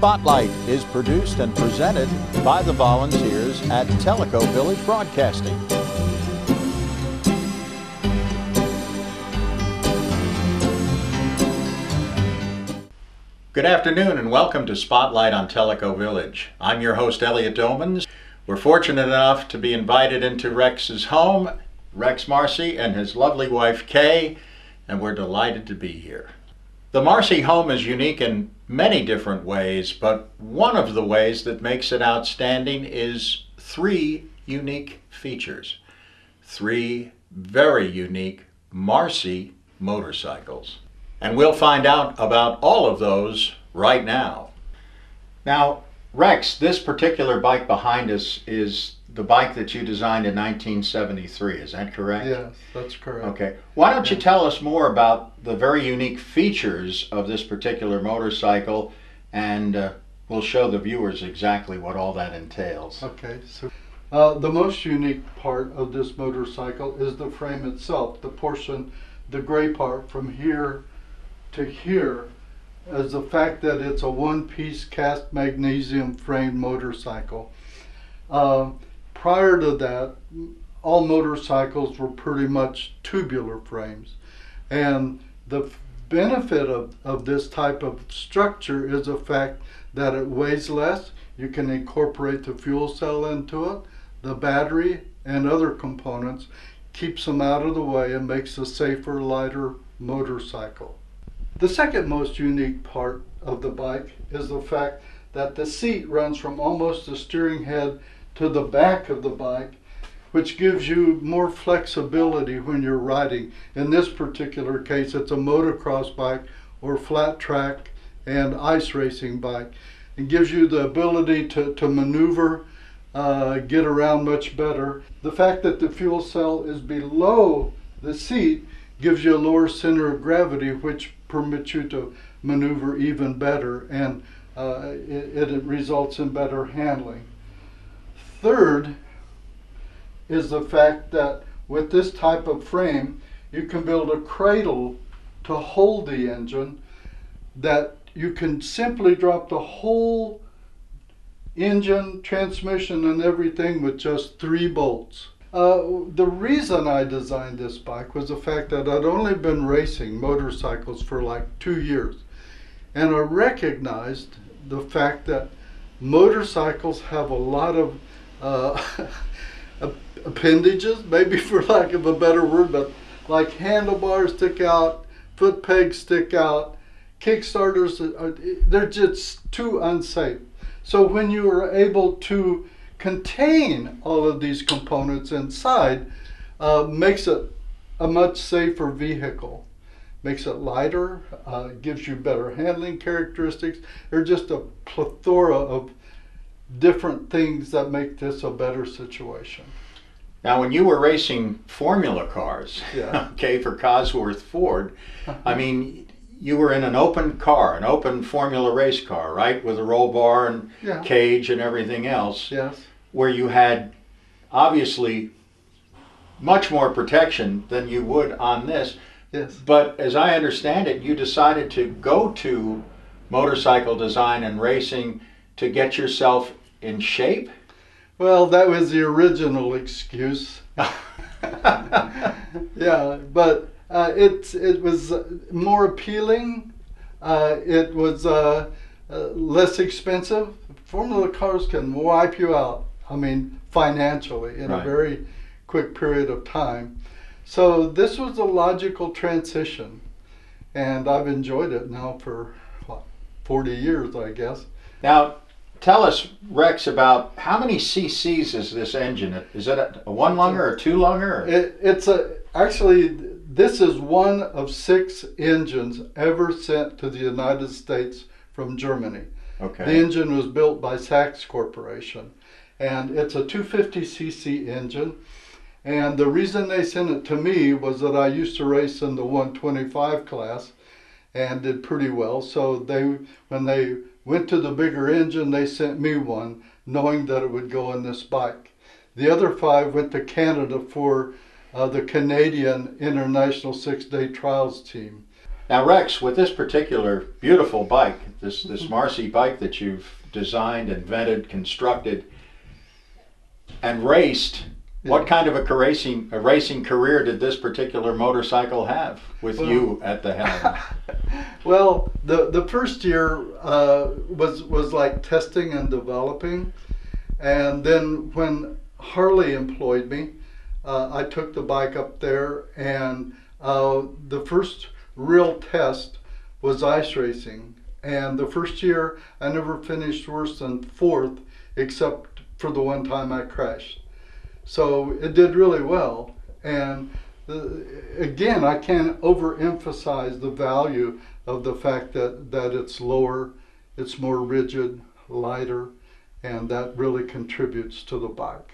Spotlight is produced and presented by the volunteers at Tellico Village Broadcasting. Good afternoon and welcome to Spotlight on Tellico Village. I'm your host, Elliot Domans. We're fortunate enough to be invited into Rex's home, Rex Marcy and his lovely wife, Kay, and we're delighted to be here. The Marcy home is unique in many different ways, but one of the ways that makes it outstanding is three unique features. Three very unique Marcy motorcycles. And we'll find out about all of those right now. Now, Rex, this particular bike behind us is the bike that you designed in 1973, is that correct? Yes, that's correct. Okay. Why don't you tell us more about the very unique features of this particular motorcycle and uh, we'll show the viewers exactly what all that entails. Okay, so uh, the most unique part of this motorcycle is the frame itself, the portion, the gray part from here to here is the fact that it's a one-piece cast magnesium frame motorcycle. Uh, prior to that, all motorcycles were pretty much tubular frames. And the benefit of, of this type of structure is the fact that it weighs less. You can incorporate the fuel cell into it, the battery, and other components, keeps them out of the way and makes a safer, lighter motorcycle. The second most unique part of the bike is the fact that the seat runs from almost the steering head to the back of the bike, which gives you more flexibility when you're riding. In this particular case, it's a motocross bike or flat track and ice racing bike. It gives you the ability to, to maneuver, uh, get around much better. The fact that the fuel cell is below the seat gives you a lower center of gravity, which permits you to maneuver even better, and uh, it, it results in better handling. Third is the fact that with this type of frame, you can build a cradle to hold the engine that you can simply drop the whole engine, transmission, and everything with just three bolts. Uh, the reason I designed this bike was the fact that I'd only been racing motorcycles for like two years. And I recognized the fact that motorcycles have a lot of uh, appendages, maybe for lack of a better word, but like handlebars stick out, foot pegs stick out, kickstarters, are, they're just too unsafe. So when you are able to contain all of these components inside, uh, makes it a much safer vehicle. Makes it lighter, uh, gives you better handling characteristics. There's just a plethora of different things that make this a better situation. Now, when you were racing Formula cars, Yeah. okay, for Cosworth Ford, I mean, you were in an open car, an open Formula race car, right, with a roll bar and Yeah. cage and everything else, Yes. Where you had obviously much more protection than you would on this. Yes. But as I understand it, you decided to go to motorcycle design and racing to get yourself in shape. Well, that was the original excuse. yeah, but uh, it it was more appealing. Uh, it was uh, uh, less expensive. Formula cars can wipe you out. I mean, financially in Right. a very quick period of time. So this was a logical transition, and I've enjoyed it now for what, 40 years, I guess. Now, tell us, Rex, about how many cc's is this engine? Is it a, a one lunger or two lunger? or- It, it's a actually this is one of six engines ever sent to the United States from Germany. Okay. The engine was built by Sachs Corporation, and it's a 250cc engine. And the reason they sent it to me was that I used to race in the 125 class and did pretty well. So they, when they went to the bigger engine, they sent me one, knowing that it would go in this bike. The other five went to Canada for uh, the Canadian International Six Day Trials Team. Now, Rex, with this particular beautiful bike, this this Marcy bike that you've designed, invented, constructed, and raced, what kind of a racing a racing career did this particular motorcycle have with Well- you at the helm? Well, the the first year uh, was was like testing and developing, and then when Harley employed me, uh, I took the bike up there, and uh, the first real test was ice racing. And the first year, I never finished worse than fourth, except for the one time I crashed. So it did really well, and uh, again, I can't overemphasize the value of the fact that, that it's lower, it's more rigid, lighter, and that really contributes to the bike.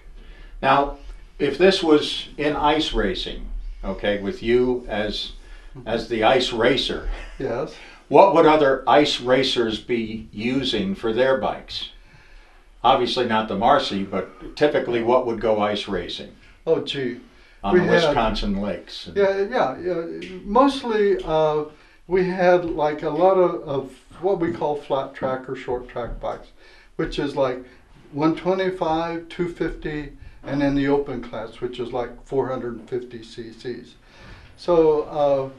Now, if this was in ice racing, okay, with you as as the ice racer, Yes. what would other ice racers be using for their bikes? Obviously not the Marcy, but typically what would go ice racing Oh, gee. on We the had- Wisconsin lakes? Yeah, yeah, yeah. Mostly, uh, we had like a lot of, of what we call flat track or short track bikes, which is like 125, 250, and then the open class, which is like 450 cc's. So uh,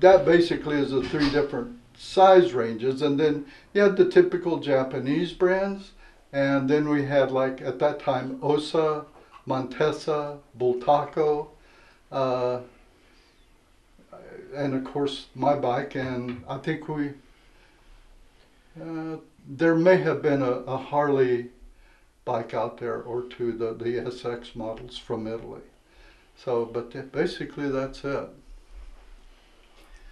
that basically is the three different size ranges, and then you had the typical Japanese brands, and then we had like at that time Ossa, Montesa, Bultaco. Uh, and of course my bike and I think we uh, there may have been a, a Harley bike out there or two the the SX models from Italy so but basically that's it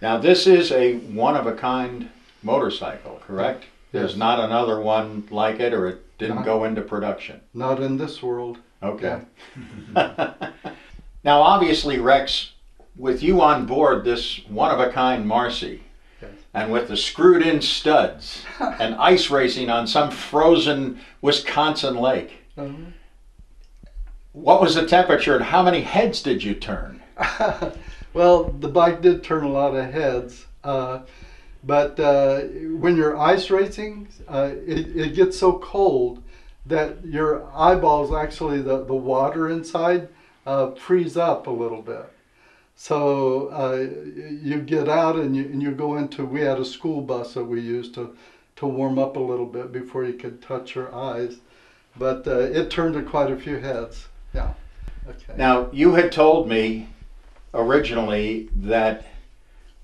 Now, this is a one of a kind motorcycle, correct? There's not another one like it, or it didn't Not- go into production. not in this world Okay. now, obviously, Rex, with you on board this one of a kind Marcy, Yes. and with the screwed in studs and ice racing on some frozen Wisconsin lake, Mhm. what was the temperature and how many heads did you turn? well, the bike did turn a lot of heads, uh, but uh, when you're ice racing, uh, it, it gets so cold that your eyeballs, actually, the, the water inside, uh, freeze up a little bit. So uh, you get out and you, and you go into, we had a school bus that we used to, to warm up a little bit before you could touch your eyes. But uh, it turned to quite a few heads. Yeah. Okay. Now, you had told me originally that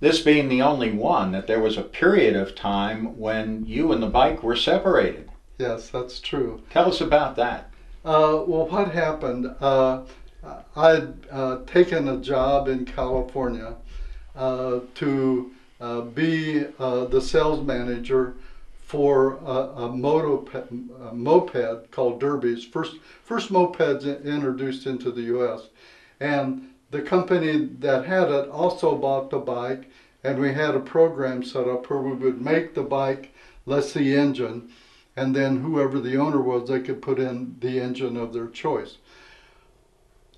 this being the only one, that there was a period of time when you and the bike were separated. Yes, that's true. Tell us about that. Uh, well, what happened? Uh, I'd uh, taken a job in California uh, to uh, be uh, the sales manager for a, a, motoped, a moped called Derbi's, first, first mopeds introduced into the U.S. And the company that had it also bought the bike, and we had a program set up where we would make the bike, less the engine, and then whoever the owner was, they could put in the engine of their choice.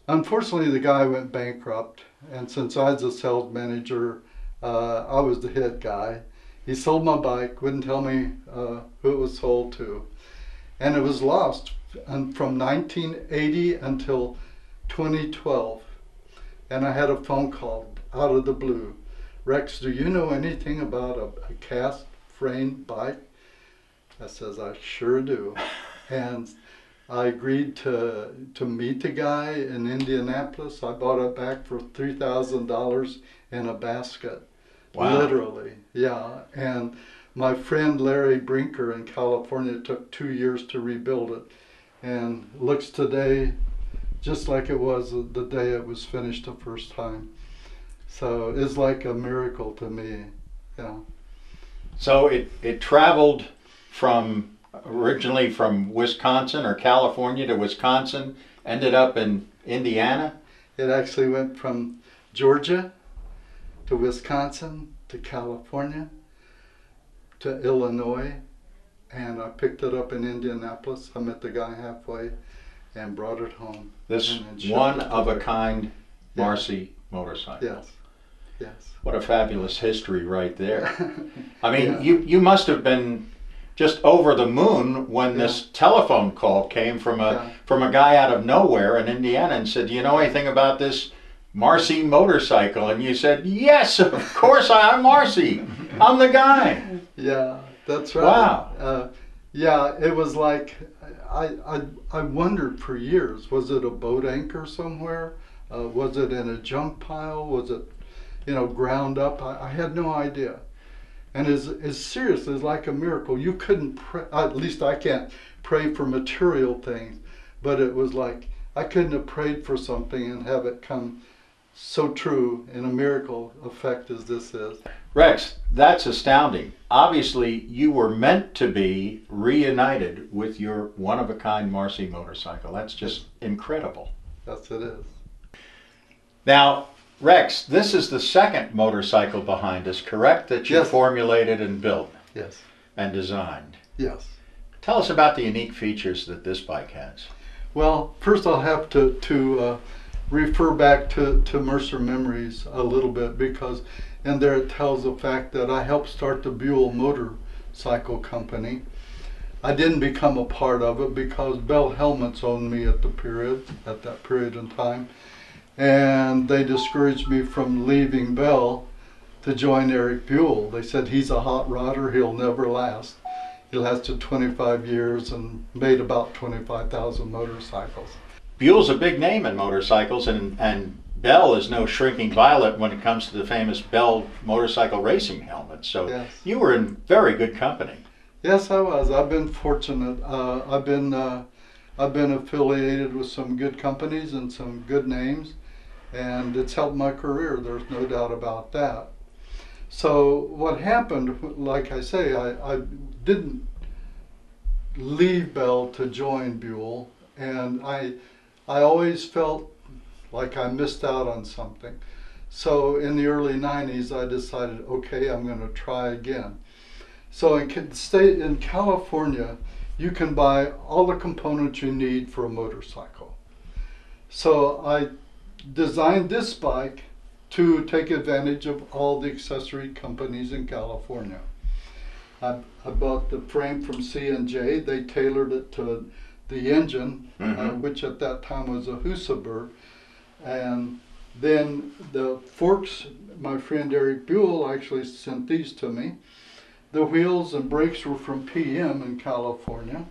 Unfortunately, the guy went bankrupt, and since I was a sales manager, uh, I was the head guy. He sold my bike, wouldn't tell me uh, who it was sold to, and it was lost from 1980 until 2012. And I had a phone call out of the blue. Rex, do you know anything about a, a cast frame bike? I says, I sure do. and I agreed to to meet the guy in Indianapolis. I bought it back for three thousand dollars in a basket. Wow. Literally. Yeah. And my friend Larry Brinker in California took two years to rebuild it. And looks today just like it was the day it was finished the first time. So it's like a miracle to me. Yeah. So it, it traveled from originally from Wisconsin or California to Wisconsin, ended up in Indiana. It actually went from Georgia to Wisconsin to California to Illinois, and I picked it up in Indianapolis. I met the guy halfway, and brought it home. This And then shipped one it to of a the- kind Yeah. Marcy motorcycle. Yes, yes. What a fabulous history right there. I mean, Yeah. you, you must have been just over the moon when this telephone call came from a Yeah. from a guy out of nowhere in Indiana and said, "Do you know anything about this Marcy motorcycle?" And you said, "Yes, of course, I, I'm Marcy. I'm the guy." Yeah, that's right. Wow. Uh, yeah, it was like I, I I wondered for years. Was it a boat anchor somewhere? Uh, was it in a junk pile? Was it, you know, ground up? I, I had no idea. And as as serious as like a miracle, you couldn't pray. At least I can't pray for material things, but it was like I couldn't have prayed for something and have it come so true in a miracle effect as this is. Rex, that's astounding. Obviously, you were meant to be reunited with your one of a kind Marcy motorcycle. That's just incredible. Yes, it is. Now, Rex, this is the second motorcycle behind us, correct? That you Yes. formulated and built Yes. and designed. Yes. Tell us about the unique features that this bike has. Well, first I'll have to, to uh, refer back to, to Marcy Memories a little bit because in there it tells the fact that I helped start the Buell Motorcycle Company. I didn't become a part of it because Bell Helmets owned me at the period, at that period in time. And they discouraged me from leaving Bell to join Erik Buell. They said he's a hot rodder, he'll never last. He lasted 25 years and made about 25,000 motorcycles. Buell's a big name in motorcycles, and, and Bell is no shrinking violet when it comes to the famous Bell motorcycle racing helmet. So Yes. you were in very good company. Yes, I was. I've been fortunate. Uh, I've been uh, I've been affiliated with some good companies and some good names, and it's helped my career. There's no doubt about that. So what happened? Like I say, I, I didn't leave Bell to join Buell, and I I always felt like I missed out on something. So in the early '90s, I decided, okay, I'm going to try again. So in state in California, you can buy all the components you need for a motorcycle. So I designed this bike to take advantage of all the accessory companies in California. I, I bought the frame from C&J. They tailored it to the engine, uh, Mhm. which at that time was a Husaberg. And then the forks, my friend Erik Buell actually sent these to me. The wheels and brakes were from PM in California.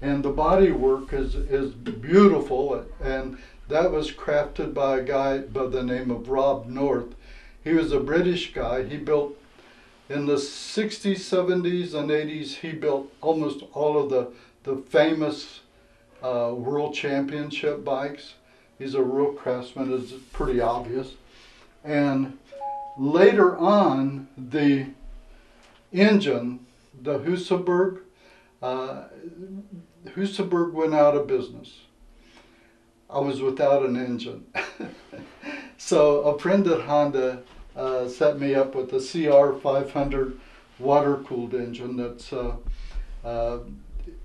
And the body work is, is beautiful. And that was crafted by a guy by the name of Rob North. He was a British guy. He built in the 60s, 70s, and 80s, he built almost all of the, the famous uh, world championship bikes. He's a real craftsman, it's pretty obvious. And later on, the engine, the Husaberg, uh, Husaberg went out of business. I was without an engine. so a friend at Honda uh, set me up with a CR 500 water cooled engine that's uh, uh,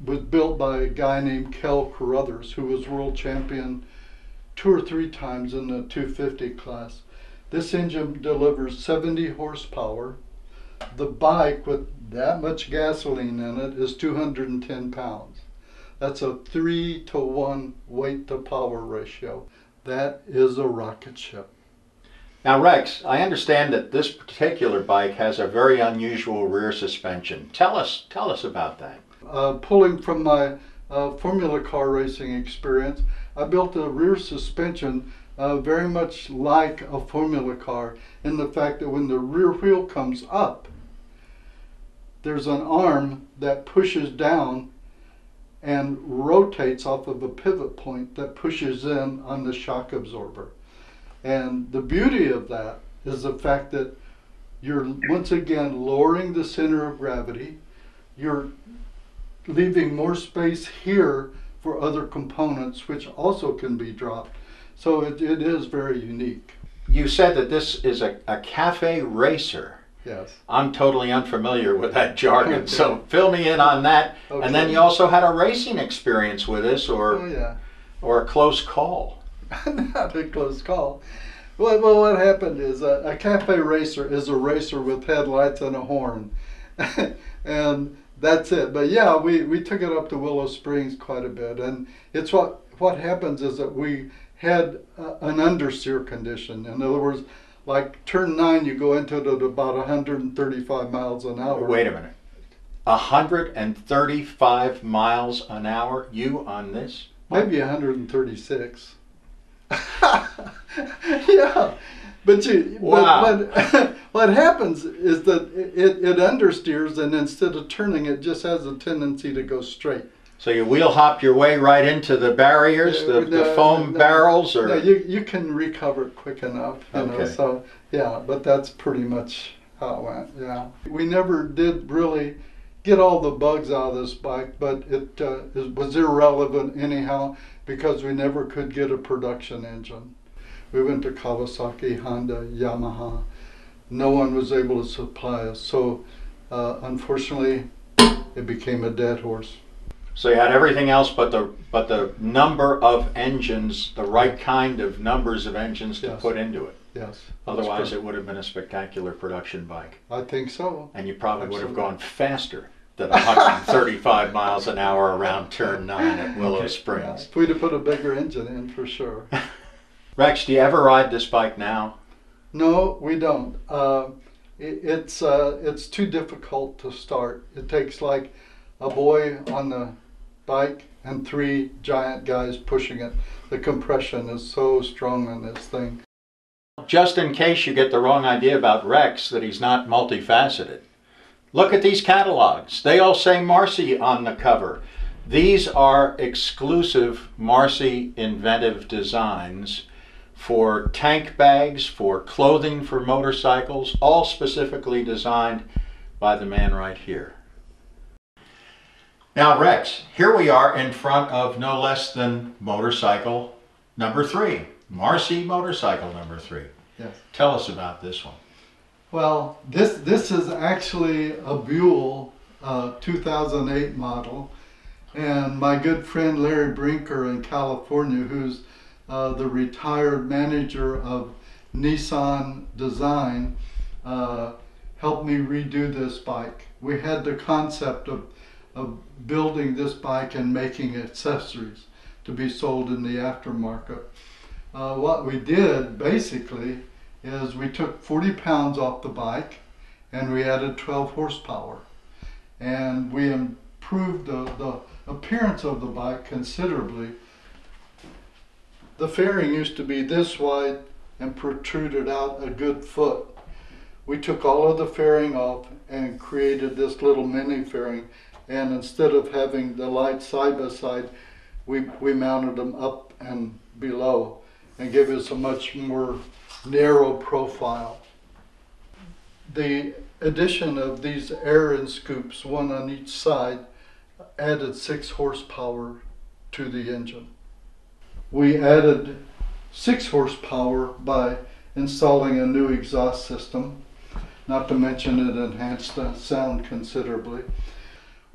was built by a guy named Kel Carruthers, who was world champion two or three times in the 250 class. This engine delivers 70 horsepower. The bike with that much gasoline in it is 210 pounds. That's a three to one weight to power ratio. That is a rocket ship. Now, Rex, I understand that this particular bike has a very unusual rear suspension. Tell us, tell us about that. Uh, pulling from my uh, Formula car racing experience, I built a rear suspension uh, very much like a Formula car in the fact that when the rear wheel comes up, there's an arm that pushes down and rotates off of a pivot point that pushes in on the shock absorber. And the beauty of that is the fact that you're once again lowering the center of gravity. You're leaving more space here for other components, which also can be dropped. So it, it is very unique. You said that this is a, a cafe racer. Yes. I'm totally unfamiliar with that jargon, so fill me in on that. Okay. And then you also had a racing experience with us, Oh or yeah. or a close call? Not a close call. Well, well what happened is a, a cafe racer is a racer with headlights and a horn. and that's it. But yeah, we, we took it up to Willow Springs quite a bit. And it's what, what happens is that we had uh, an understeer condition. In other words, like turn nine, you go into it at about 135 miles an hour. Wait a minute. 135 miles an hour? You on this? Maybe 136. yeah. But you, wow. but, but what happens is that it, it understeers and instead of turning, it just has a tendency to go straight. So you wheel hop your way right into the barriers, the, No, the foam no, barrels, or No, you, you can recover quick enough, you know, Okay. so, yeah, but that's pretty much how it went, yeah. We never did really get all the bugs out of this bike, but it, uh, it was irrelevant anyhow, because we never could get a production engine. We went to Kawasaki, Honda, Yamaha, no one was able to supply us, so, uh, unfortunately, it became a dead horse. so you had everything else, but the but the number of engines, the right kind of numbers of engines to Yes. put into it. Yes. Otherwise, it would have been a spectacular production bike, I think so. and you probably would have gone faster than 135 miles an hour around turn nine at Willow Springs. if we'd have put a bigger engine in, for sure. Rex, do you ever ride this bike now? No, we don't. Uh, it, it's uh, it's too difficult to start. It takes like a boy on the bike and three giant guys pushing it. The compression is so strong on this thing. Just in case you get the wrong idea about Rex, that he's not multifaceted. Look at these catalogs. They all say Marcy on the cover. These are exclusive Marcy inventive designs for tank bags, for clothing for motorcycles, all specifically designed by the man right here. Now, Rex, here we are in front of no less than motorcycle number three, Marcy motorcycle number three. Yes. Tell us about this one. Well, this this is actually a Buell uh, 2008 model, and my good friend Larry Brinker in California, who's uh, the retired manager of Nissan Design, uh, helped me redo this bike. We had the concept of of building this bike and making accessories to be sold in the aftermarket. Uh, what we did basically is we took 40 pounds off the bike and we added 12 horsepower. And we improved the, the appearance of the bike considerably. The fairing used to be this wide and protruded out a good foot. We took all of the fairing off and created this little mini fairing. And instead of having the lights side by side, we, we mounted them up and below and gave us a much more narrow profile. The addition of these air and scoops, one on each side, added six horsepower to the engine. We added six horsepower by installing a new exhaust system, not to mention it enhanced the sound considerably.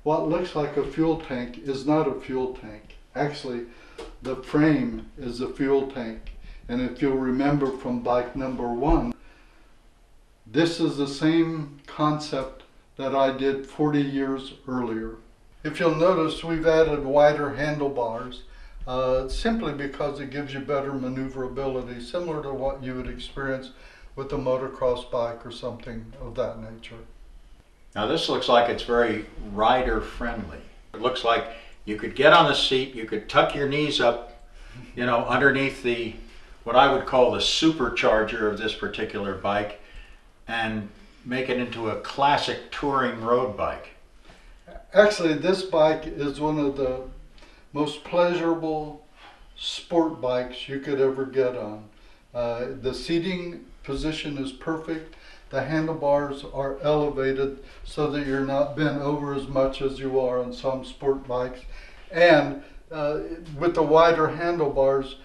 What looks like a fuel tank is not a fuel tank. Actually, the frame is a fuel tank. And if you'll remember from bike number one, this is the same concept that I did 40 years earlier. If you'll notice, we've added wider handlebars uh, simply because it gives you better maneuverability, similar to what you would experience with a motocross bike or something of that nature. Now this looks like it's very rider friendly. It looks like you could get on the seat, you could tuck your knees up, you know, underneath the what I would call the supercharger of this particular bike and make it into a classic touring road bike. Actually, this bike is one of the most pleasurable sport bikes you could ever get on. Uh, the seating position is perfect. The handlebars are elevated so that you're not bent over as much as you are on some sport bikes. And uh, with the wider handlebars,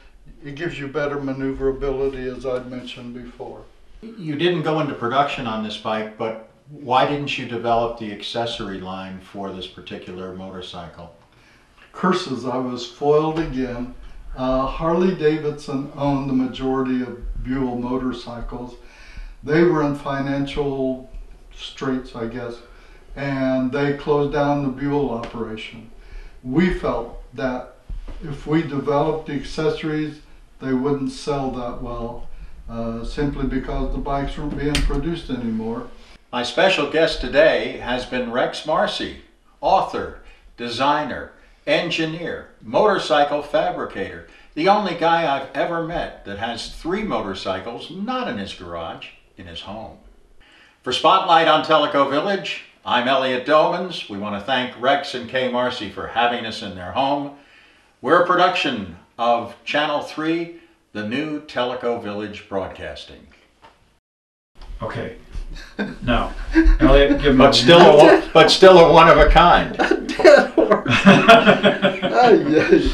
it gives you better maneuverability, as I'd mentioned before. You didn't go into production on this bike, but why didn't you develop the accessory line for this particular motorcycle? Curses, I was foiled again. Uh, Harley Davidson owned the majority of Buell motorcycles. They were in financial straits, I guess, and they closed down the Buell operation. We felt that if we developed the accessories, they wouldn't sell that well, uh, simply because the bikes weren't being produced anymore. My special guest today has been Rex Marcy, author, designer, engineer, motorcycle fabricator, the only guy I've ever met that has three motorcycles not in his garage, in his home. For Spotlight on Tellico Village, I'm Elliot Domans. We want to thank Rex and Kay Marcy for having us in their home. We're a production of Channel 3, the new Tellico Village Broadcasting. Okay. Now, Elliot, give me. But still, a, one- but still a one of a kind. Ay, ay.